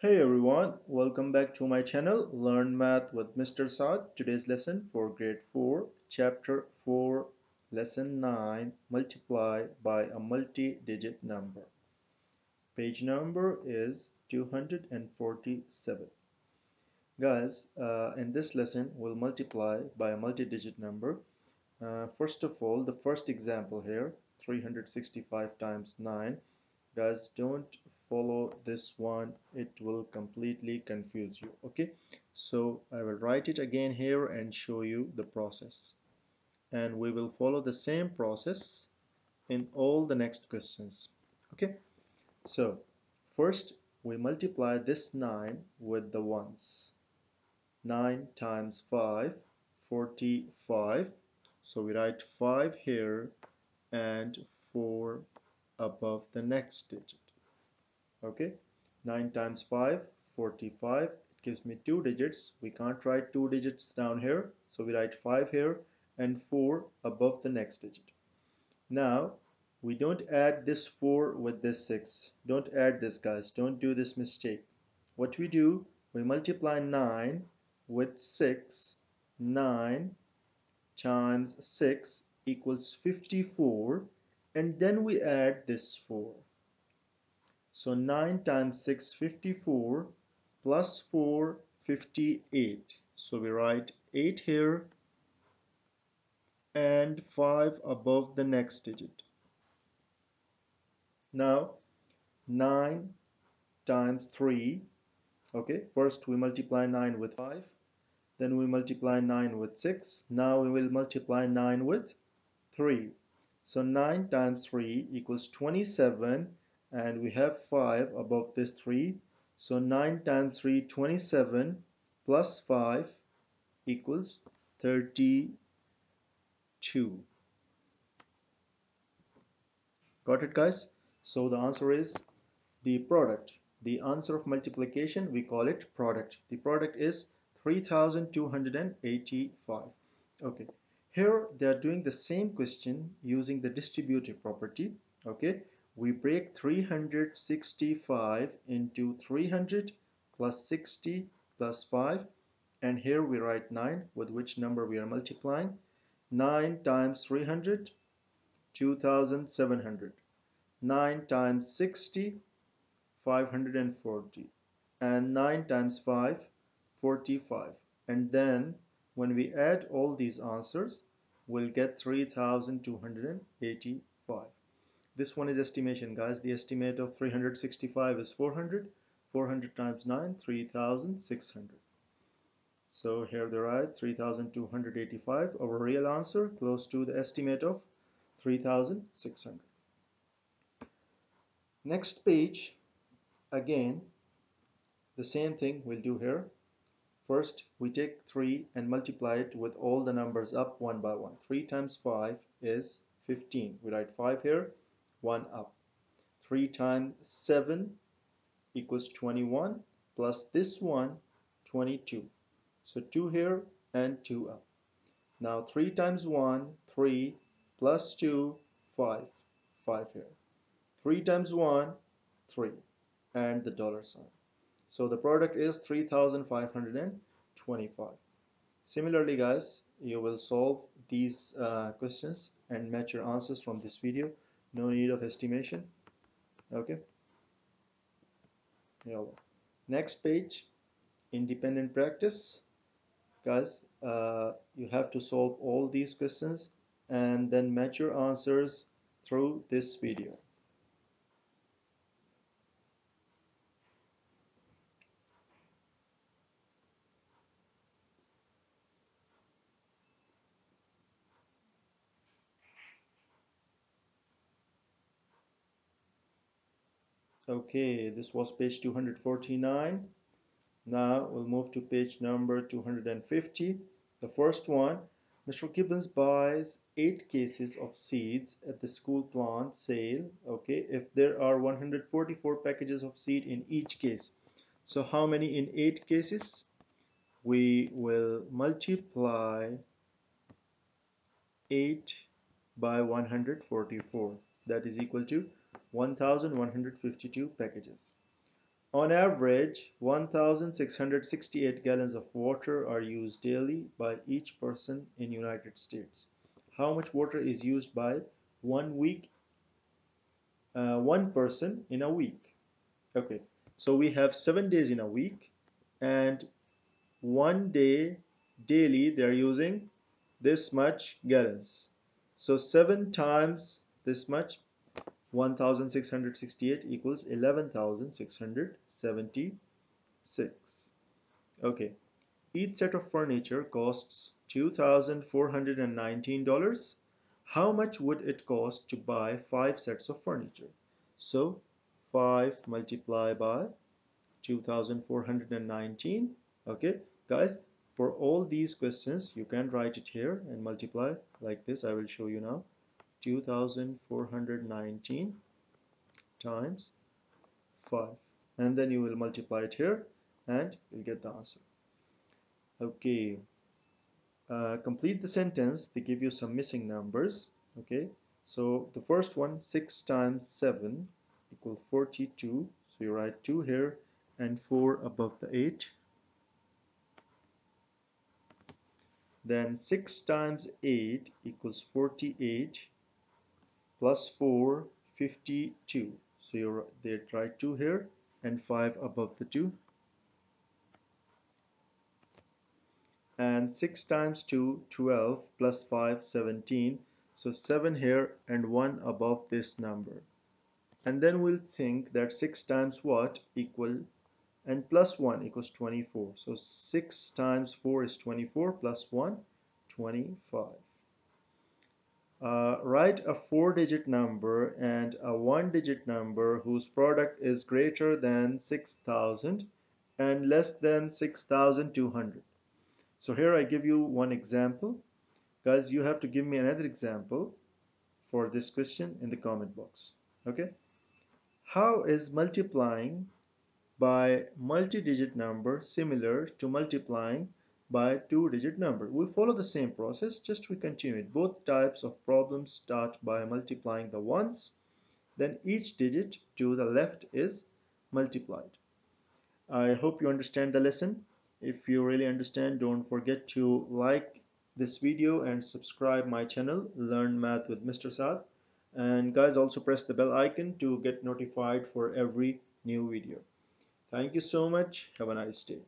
Hey everyone, welcome back to my channel Learn Math with Mr. Saad. Today's lesson for grade 4, chapter 4, lesson 9, multiply by a multi-digit number. Page number is 247. Guys, uh, in this lesson we'll multiply by a multi-digit number. Uh, first of all, the first example here, 365 times 9. Guys, don't follow this one it will completely confuse you okay? So I will write it again here and show you the process. And we will follow the same process in all the next questions okay? So first we multiply this 9 with the ones. 9 times 5 45 so we write 5 here and 4 above the next digit okay? 9 times 5 45 it gives me two digits. We can't write two digits down here. So we write 5 here and 4 above the next digit. Now we don't add this 4 with this 6 don't add this guys. Don't do this mistake. What we do we multiply 9 with 6 9 times 6 equals 54 and then we add this 4 so 9 times 6, 54, plus 4, 58. So we write 8 here and 5 above the next digit. Now 9 times 3, okay, first we multiply 9 with 5, then we multiply 9 with 6, now we will multiply 9 with 3. So 9 times 3 equals 27 and we have 5 above this 3 so 9 times 3 27 plus 5 equals 32 got it guys? So the answer is the product. The answer of multiplication we call it product. The product is 3285 okay. Here they are doing the same question using the distributive property. Okay we break 365 into 300 plus 60 plus 5 and here we write 9 with which number we are multiplying. 9 times 300 2700 9 times 60 540 and 9 times 5 45 and then when we add all these answers we'll get 3285 this one is estimation guys. The estimate of 365 is 400 400 times 9 3600 so here they write 3285 our real answer close to the estimate of 3600 next page again the same thing we'll do here. First we take 3 and multiply it with all the numbers up one by one. 3 times 5 is 15 we write 5 here 1 up. 3 times 7 equals 21 plus this one 22 so 2 here and 2 up. Now 3 times 1 3 plus 2 5 5 here. 3 times 1 3 and the dollar sign. So the product is 3525 similarly guys you will solve these uh, questions and match your answers from this video no need of estimation. Okay. Next page independent practice. Guys uh, you have to solve all these questions and then match your answers through this video okay this was page 249 now we'll move to page number 250 the first one Mr. Gibbons buys eight cases of seeds at the school plant sale. Okay if there are 144 packages of seed in each case. So how many in eight cases? We will multiply 8 by 144 that is equal to 1152 packages On average, 1,668 gallons of water are used daily by each person in United States. How much water is used by one week, uh, one person in a week? Okay, so we have seven days in a week and one day daily they are using this much gallons. So seven times this much 1668 equals 11676 okay. Each set of furniture costs $2419 how much would it cost to buy five sets of furniture? So 5 multiplied by 2419 okay guys for all these questions you can write it here and multiply like this. I will show you now 2419 times 5 and then you will multiply it here and you'll get the answer. Okay. Uh, complete the sentence. They give you some missing numbers. Okay. So the first one 6 times 7 equal 42 so you write 2 here and 4 above the 8 then 6 times 8 equals 48 plus 4 52 so you're they try 2 here and 5 above the 2 and 6 times 2 12 plus 5 17 so 7 here and 1 above this number. And then we'll think that 6 times what equal and plus 1 equals 24 so 6 times 4 is 24 plus 1 25 uh, write a four-digit number and a one-digit number whose product is greater than 6,000 and less than 6,200. So here I give you one example. Guys, you have to give me another example for this question in the comment box. Okay. How is multiplying by multi-digit number similar to multiplying by two-digit number. We follow the same process, just we continue it. Both types of problems start by multiplying the ones, then each digit to the left is multiplied. I hope you understand the lesson. If you really understand, don't forget to like this video and subscribe my channel, Learn Math with Mr. Saad. And guys, also press the bell icon to get notified for every new video. Thank you so much. Have a nice day.